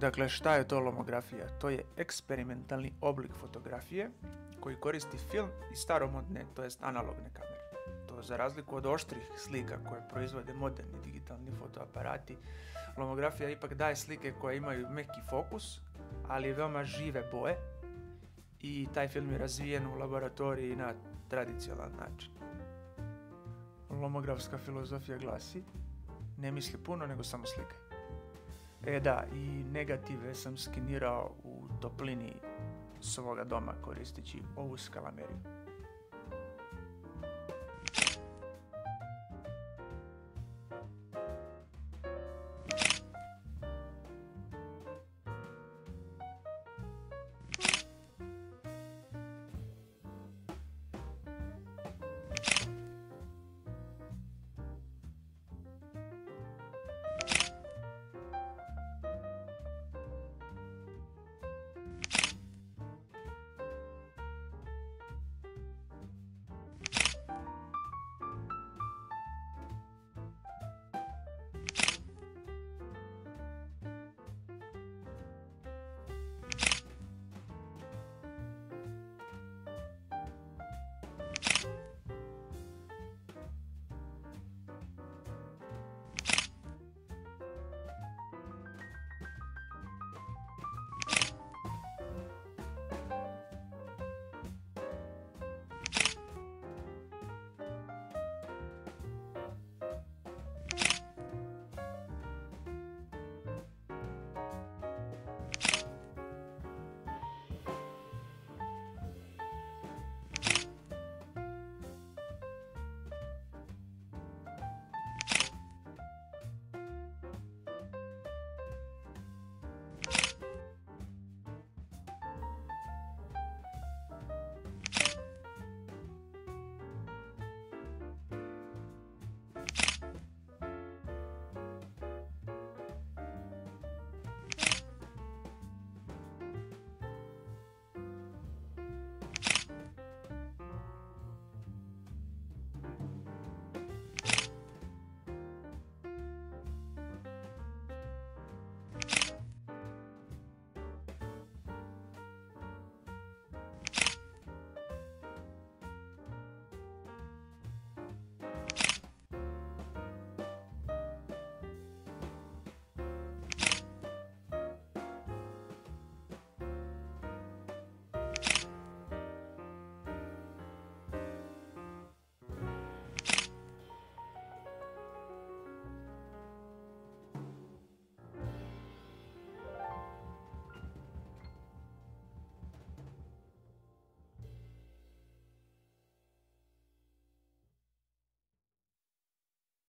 Dakle, šta je to lomografija? To je eksperimentalni oblik fotografije koji koristi film i staromodne, to jest analogne kamere. To za razliku od oštrih slika koje proizvode moderni digitalni fotoaparati, lomografija ipak daje slike koje imaju meki fokus, ali veoma žive boje i taj film je razvijen u laboratoriji na tradicionalan način. Lomografska filozofija glasi ne misli puno nego samo slikaj. E da, i negative sam skinirao u toplini svoga doma koristeći ovu skalameriju.